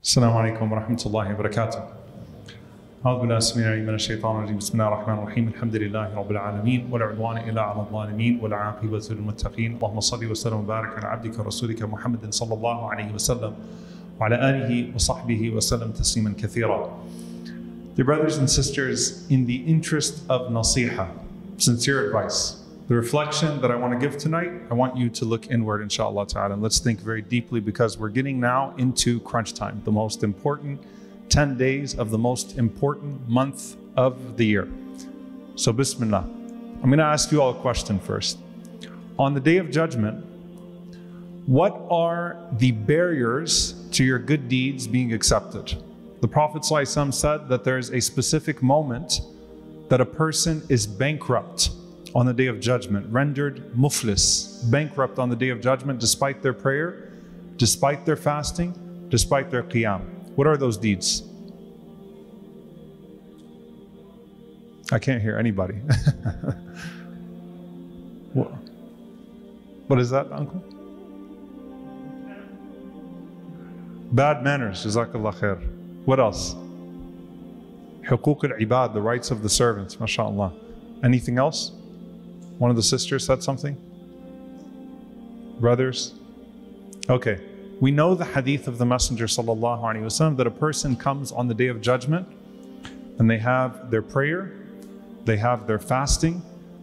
السلام عليكم ورحمة الله وبركاته. أعوذ بالله السميع العليم من الشيطان الرجيم، بسم الله الرحمن الرحيم، الحمد لله رب العالمين ولا عدوان إلا على الظالمين والعاقبة للمتقين، اللهم صل وسلم وبارك على عبدك ورسولك محمد صلى الله عليه وسلم وعلى آله وصحبه وسلم تسليما كثيرا. Dear brothers and sisters, in the interest of nasiha, sincere advice, the reflection that I want to give tonight, I want you to look inward, inshallah ta'ala, and let's think very deeply because we're getting now into crunch time, the most important 10 days of the most important month of the year. So, bismillah. I'm going to ask you all a question first. On the day of judgment, what are the barriers to your good deeds being accepted? The Prophet ﷺ said that there is a specific moment that a person is bankrupt on the day of judgment, rendered muflis, bankrupt on the day of judgment despite their prayer, despite their fasting, despite their qiyam. What are those deeds? I can't hear anybody. what, what is that, uncle? Bad manners, jazakallah khair. What else? Huquq al-ibad, the rights of the servants, mashallah. Anything else? One of the sisters said something? Brothers? Okay. We know the hadith of the Messenger wasallam that a person comes on the day of judgment and they have their prayer, they have their fasting,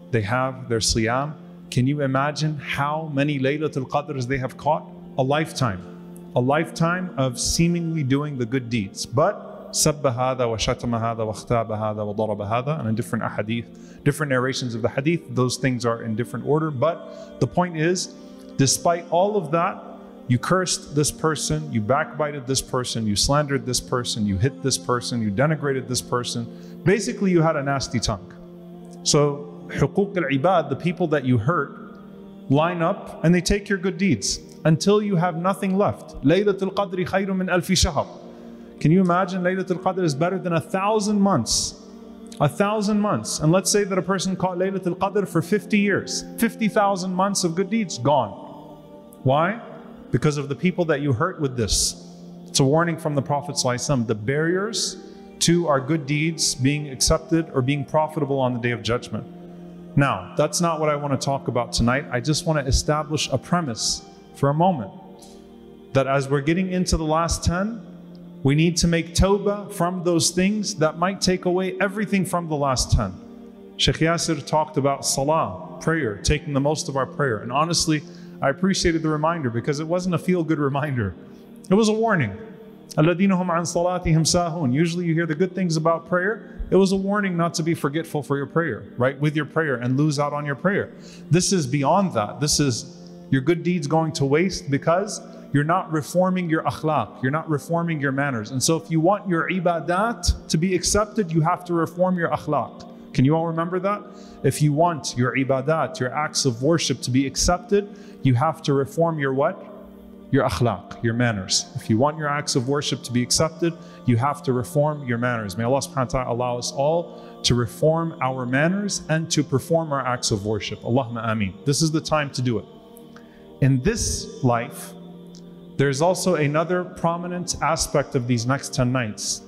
they have their siyam. Can you imagine how many Laylatul Qadrs they have caught? A lifetime. A lifetime of seemingly doing the good deeds. But سب هذا وشتم هذا واختاب هذا وضرب هذا and in different ahadith, different narrations of the hadith, those things are in different order. But the point is, despite all of that, you cursed this person, you backbited this person, you slandered this person, you hit this person, you denigrated this person. Basically, you had a nasty tongue. So, huquq al-ibad, the people that you hurt, line up and they take your good deeds until you have nothing left. Laylatul Qadri khayrun min alfi shahr. Can you imagine Laylatul Qadr is better than a thousand months? A thousand months. And let's say that a person caught Laylatul Qadr for 50 years, 50,000 months of good deeds gone. Why? Because of the people that you hurt with this. It's a warning from the Prophet ﷺ. The barriers to our good deeds being accepted or being profitable on the day of judgment. Now, that's not what I want to talk about tonight. I just want to establish a premise for a moment that as we're getting into the last 10, we need to make tawbah from those things that might take away everything from the last 10. Sheikh Yasir talked about salah, prayer, taking the most of our prayer. And honestly, I appreciated the reminder because it wasn't a feel good reminder, it was a warning. Usually you hear the good things about prayer. It was a warning not to be forgetful for your prayer, right? With your prayer and lose out on your prayer. This is beyond that. This is your good deeds going to waste because you're not reforming your akhlaq, you're not reforming your manners. And so, if you want your ibadat to be accepted, you have to reform your akhlaq. Can you all remember that? If you want your ibadat, your acts of worship to be accepted, you have to reform your what? Your akhlaq, your manners. If you want your acts of worship to be accepted, you have to reform your manners. May Allah subhanahu wa ta'ala allow us all to reform our manners and to perform our acts of worship. Allahumma ameen. This is the time to do it. In this life, there's also another prominent aspect of these next 10 nights,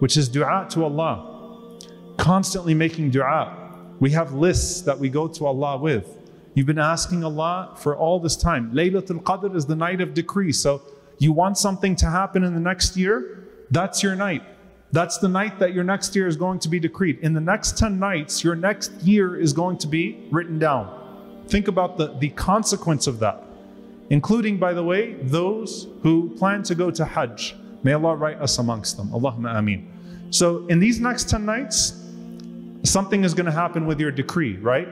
which is dua to Allah. Constantly making dua. We have lists that we go to Allah with. You've been asking Allah for all this time. Laylatul Qadr is the night of decree. So you want something to happen in the next year? That's your night. That's the night that your next year is going to be decreed. In the next 10 nights, your next year is going to be written down. Think about the, the consequence of that including, by the way, those who plan to go to Hajj. May Allah write us amongst them. Allahumma ameen. So, in these next 10 nights, something is going to happen with your decree, right?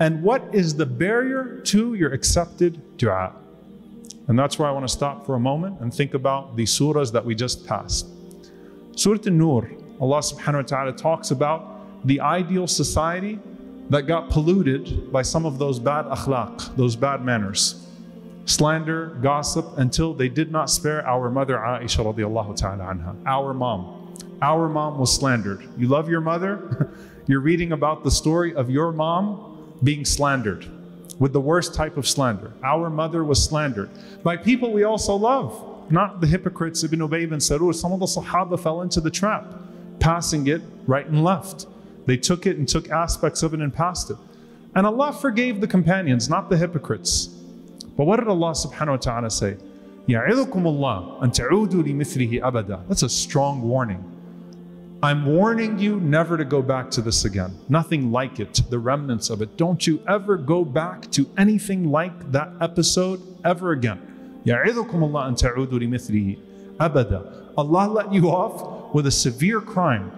And what is the barrier to your accepted dua? And that's where I want to stop for a moment and think about the surahs that we just passed. Surah An-Nur, Allah subhanahu wa ta'ala talks about the ideal society that got polluted by some of those bad akhlaq, those bad manners slander, gossip, until they did not spare our mother Aisha radiallahu ta'ala anha, our mom. Our mom was slandered. You love your mother? You're reading about the story of your mom being slandered with the worst type of slander. Our mother was slandered by people we also love. not the hypocrites, Ibn Ubay ibn Salul. Some of the Sahaba fell into the trap, passing it right and left. They took it and took aspects of it and passed it. And Allah forgave the companions, not the hypocrites. But what did Allah subhanahu wa ta'ala say? يَعِذُكُمُ اللَّهُ أَن تَعُودُوا لِمِثْلِهِ أَبَدًا That's a strong warning. I'm warning you never to go back to this again. Nothing like it, the remnants of it. Don't you ever go back to anything like that episode ever again. يَعِذُكُمُ اللَّهُ أَن تَعُودُوا لِمِثْلِهِ أَبَدًا Allah let you off with a severe crime.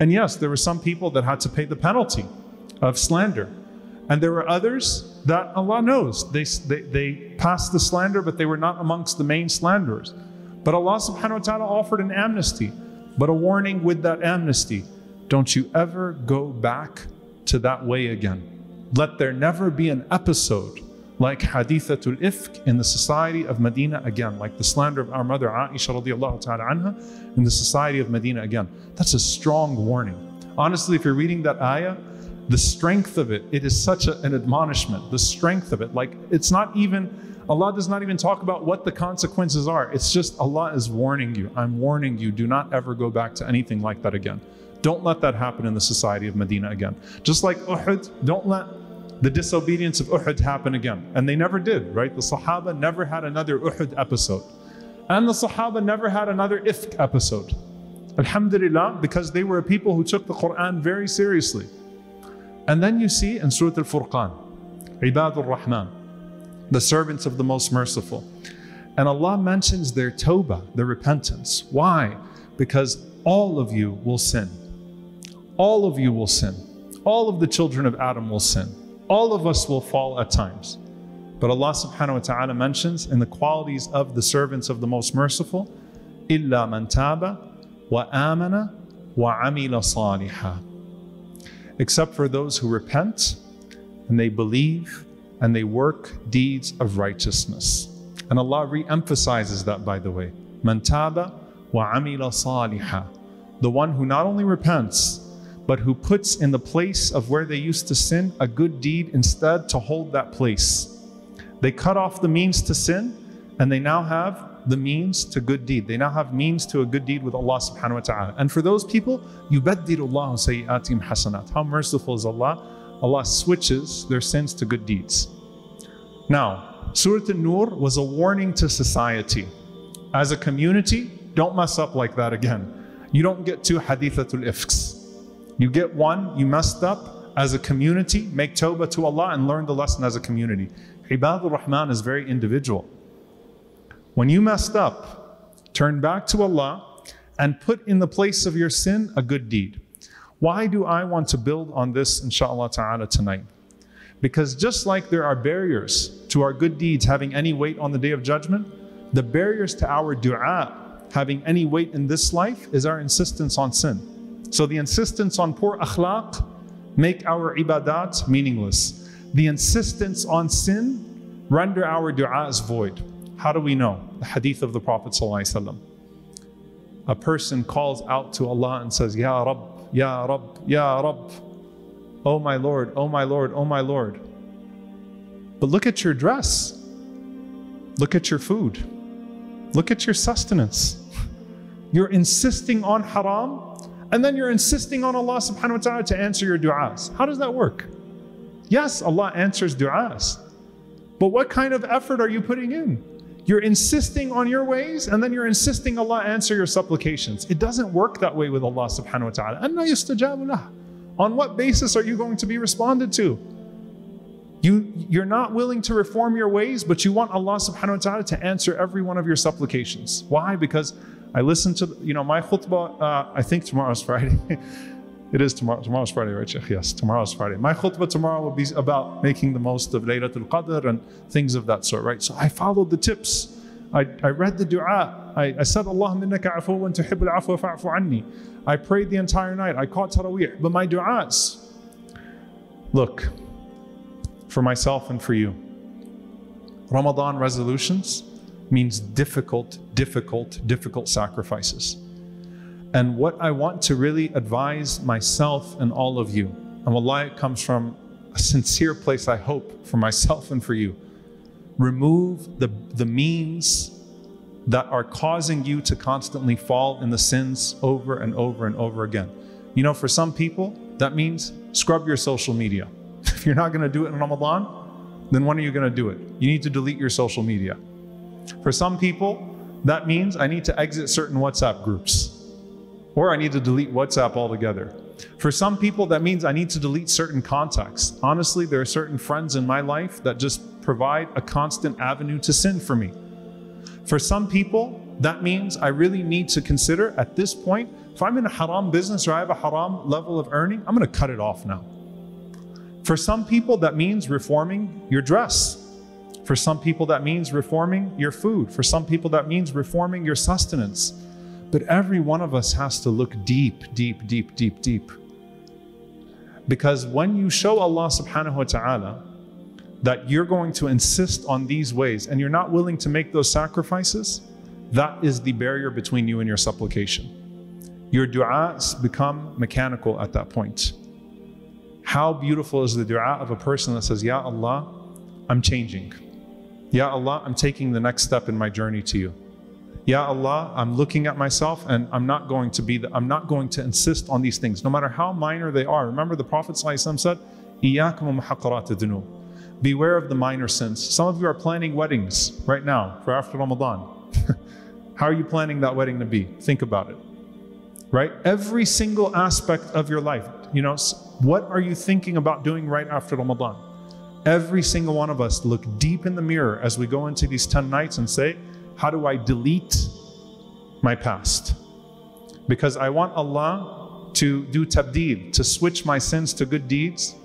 And yes, there were some people that had to pay the penalty of slander. And there were others that Allah knows. They, they, they passed the slander, but they were not amongst the main slanderers. But Allah subhanahu wa ta'ala offered an amnesty, but a warning with that amnesty. Don't you ever go back to that way again. Let there never be an episode like Hadithatul Ifk in the society of Medina again, like the slander of our mother Aisha radiallahu ta'ala anha in the society of Medina again. That's a strong warning. Honestly, if you're reading that ayah, the strength of it, it is such a, an admonishment. The strength of it, like it's not even, Allah does not even talk about what the consequences are. It's just Allah is warning you. I'm warning you, do not ever go back to anything like that again. Don't let that happen in the society of Medina again. Just like Uhud, don't let the disobedience of Uhud happen again. And they never did, right? The Sahaba never had another Uhud episode. And the Sahaba never had another Ifk episode. Alhamdulillah, because they were a people who took the Quran very seriously. And then you see in Surah Al Furqan, Ibadur Rahman, the servants of the Most Merciful. And Allah mentions their tawbah, their repentance. Why? Because all of you will sin. All of you will sin. All of the children of Adam will sin. All of us will fall at times. But Allah subhanahu wa ta'ala mentions in the qualities of the servants of the Most Merciful, إِلَّا مَنْ تَابَ وَآمَنَ وَعَمِلَ صَالِحًا except for those who repent and they believe and they work deeds of righteousness. And Allah re emphasizes that, by the way. Man taba wa amila saliha. The one who not only repents, but who puts in the place of where they used to sin a good deed instead to hold that place. They cut off the means to sin and they now have the means to good deed. They now have means to a good deed with Allah subhanahu wa ta'ala. And for those people, يُبَدِّلُ اللَّهُ سَيِّئَاتِهِمْ حَسَنَاتٍ. How merciful is Allah? Allah switches their sins to good deeds. Now, Surah An-Nur was a warning to society. As a community, don't mess up like that again. You don't get two hadithatul ifks. You get one, you messed up. As a community, make tawbah to Allah and learn the lesson as a community. Ibadur Rahman is very individual. When you messed up, turn back to Allah and put in the place of your sin a good deed. Why do I want to build on this, inshallah ta'ala, tonight? Because just like there are barriers to our good deeds having any weight on the day of judgment, the barriers to our dua having any weight in this life is our insistence on sin. So the insistence on poor akhlaq make our ibadat meaningless. The insistence on sin render our du'as void. How do we know? The hadith of the Prophet ﷺ. A person calls out to Allah and says, Ya Rabb, Ya Rabb, Ya Rabb. Oh my Lord, oh my Lord, oh my Lord. But look at your dress. Look at your food. Look at your sustenance. You're insisting on haram, and then you're insisting on Allah subhanahu wa ta'ala to answer your du'as. How does that work? Yes, Allah answers du'as. But what kind of effort are you putting in? You're insisting on your ways and then you're insisting Allah answer your supplications. It doesn't work that way with Allah subhanahu wa ta'ala. On what basis are you going to be responded to? You, you're not willing to reform your ways, but you want Allah subhanahu wa ta'ala to answer every one of your supplications. Why? Because I listened to, you know, my khutbah, uh, I think tomorrow's Friday. It is tomorrow. Tomorrow's Friday, right, Sheikh? Yes, tomorrow's Friday. My khutbah tomorrow will be about making the most of Laylatul Qadr and things of that sort, right? So I followed the tips. I, I read the dua. I, I said, Allahumma innaka afuwan tuhibbul afwa fa'fu anni. I prayed the entire night. I caught Taraweeh. But my du'as, look, for myself and for you, Ramadan resolutions means difficult, difficult, difficult sacrifices. And what I want to really advise myself and all of you, and wallahi, it comes from a sincere place, I hope, for myself and for you. Remove the, the means that are causing you to constantly fall in the sins over and over and over again. You know, for some people, that means scrub your social media. If you're not going to do it in Ramadan, then when are you going to do it? You need to delete your social media. For some people, that means I need to exit certain WhatsApp groups or I need to delete WhatsApp altogether. For some people, that means I need to delete certain contacts. Honestly, there are certain friends in my life that just provide a constant avenue to sin for me. For some people, that means I really need to consider at this point, if I'm in a haram business or I have a haram level of earning, I'm going to cut it off now. For some people, that means reforming your dress. For some people, that means reforming your food. For some people, that means reforming your sustenance. But every one of us has to look deep, deep, deep, deep, deep. Because when you show Allah subhanahu wa ta'ala that you're going to insist on these ways and you're not willing to make those sacrifices, that is the barrier between you and your supplication. Your du'as become mechanical at that point. How beautiful is the du'a of a person that says, Ya Allah, I'm changing. Ya Allah, I'm taking the next step in my journey to you. Ya Allah, I'm looking at myself and I'm not going to be the, I'm not going to insist on these things, no matter how minor they are. Remember the Prophet ﷺ said, Beware of the minor sins. Some of you are planning weddings right now for after Ramadan. how are you planning that wedding to be? Think about it. Right? Every single aspect of your life. You know, what are you thinking about doing right after Ramadan? Every single one of us look deep in the mirror as we go into these 10 nights and say, how do I delete my past? Because I want Allah to do tabdeel, to switch my sins to good deeds.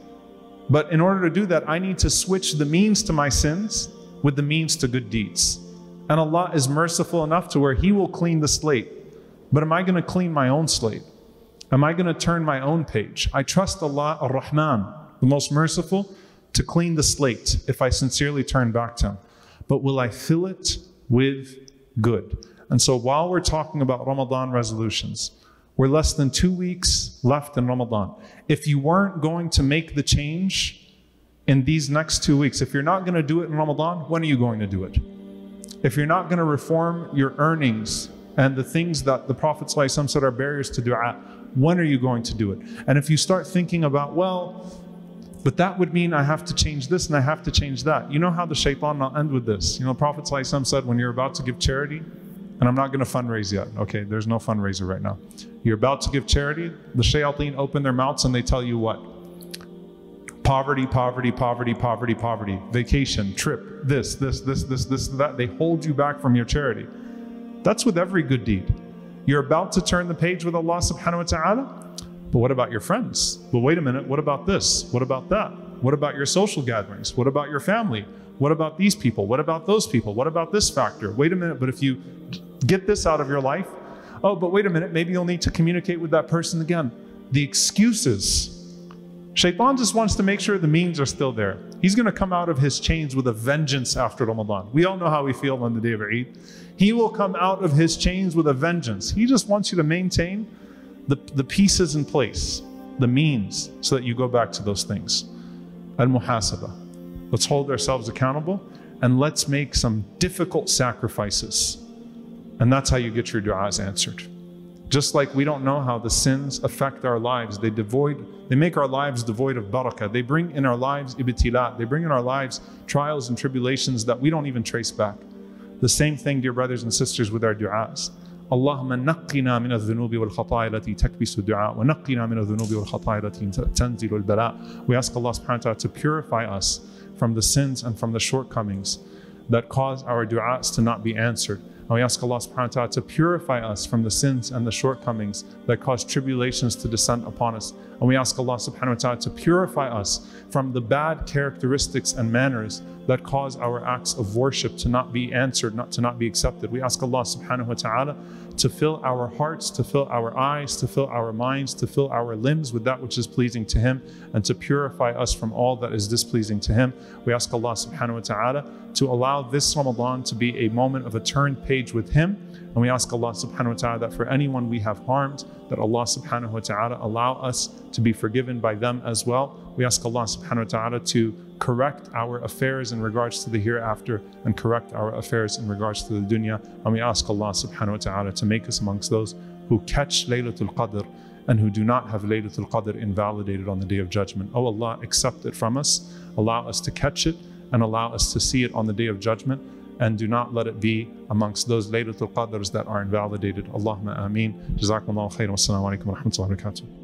But in order to do that, I need to switch the means to my sins with the means to good deeds. And Allah is merciful enough to where He will clean the slate. But am I going to clean my own slate? Am I going to turn my own page? I trust Allah Ar Rahman, the most merciful, to clean the slate if I sincerely turn back to Him. But will I fill it with good. And so while we're talking about Ramadan resolutions, we're less than two weeks left in Ramadan. If you weren't going to make the change in these next two weeks, if you're not going to do it in Ramadan, when are you going to do it? If you're not going to reform your earnings and the things that the Prophet ﷺ said are barriers to dua, when are you going to do it? And if you start thinking about, well, but that would mean I have to change this and I have to change that. You know how the shaitan, I'll end with this. You know, Prophet ﷺ said, when you're about to give charity, and I'm not going to fundraise yet, okay? There's no fundraiser right now. You're about to give charity, the shayateen open their mouths and they tell you what? Poverty, poverty, poverty, poverty, poverty, vacation, trip, this, this, this, this, this, that. They hold you back from your charity. That's with every good deed. You're about to turn the page with Allah subhanahu wa ta'ala, but what about your friends? Well, wait a minute. What about this? What about that? What about your social gatherings? What about your family? What about these people? What about those people? What about this factor? Wait a minute. But if you get this out of your life, oh, but wait a minute. Maybe you'll need to communicate with that person again. The excuses. Shaitan just wants to make sure the means are still there. He's going to come out of his chains with a vengeance after Ramadan. We all know how we feel on the day of Eid. He will come out of his chains with a vengeance. He just wants you to maintain the, the pieces in place, the means, so that you go back to those things. Al muhasaba. Let's hold ourselves accountable and let's make some difficult sacrifices. And that's how you get your du'as answered. Just like we don't know how the sins affect our lives, they devoid, they make our lives devoid of barakah. They bring in our lives ibtilat. They bring in our lives trials and tribulations that we don't even trace back. The same thing, dear brothers and sisters, with our du'as. اللهم نقنا من الذنوب والخطايا التي تكبس الدعاء ونقنا من الذنوب والخطايا التي تنزل البلاء. We ask Allah subhanahu wa ta'ala to purify us from the sins and from the shortcomings that cause our du'as to not be answered. And we ask Allah subhanahu wa ta'ala to purify us from the sins and the shortcomings that cause tribulations to descend upon us. And we ask Allah subhanahu wa ta'ala to purify us from the bad characteristics and manners that cause our acts of worship to not be answered, not to not be accepted. We ask Allah subhanahu wa ta'ala to fill our hearts, to fill our eyes, to fill our minds, to fill our limbs with that which is pleasing to Him, and to purify us from all that is displeasing to Him. We ask Allah subhanahu wa ta'ala to allow this Ramadan to be a moment of a turn page with Him And we ask Allah subhanahu wa ta'ala that for anyone we have harmed, that Allah subhanahu wa ta'ala allow us to be forgiven by them as well. We ask Allah subhanahu wa ta'ala to correct our affairs in regards to the hereafter and correct our affairs in regards to the dunya. And we ask Allah subhanahu wa ta'ala to make us amongst those who catch Laylatul Qadr and who do not have Laylatul Qadr invalidated on the day of judgment. Oh Allah, accept it from us, allow us to catch it, and allow us to see it on the day of judgment. And do not let it be amongst those Laylatul Qadrs that are invalidated. Allahumma ameen. Jazakumullah khairan. Wassalamu alaikum wa rahmatullahi.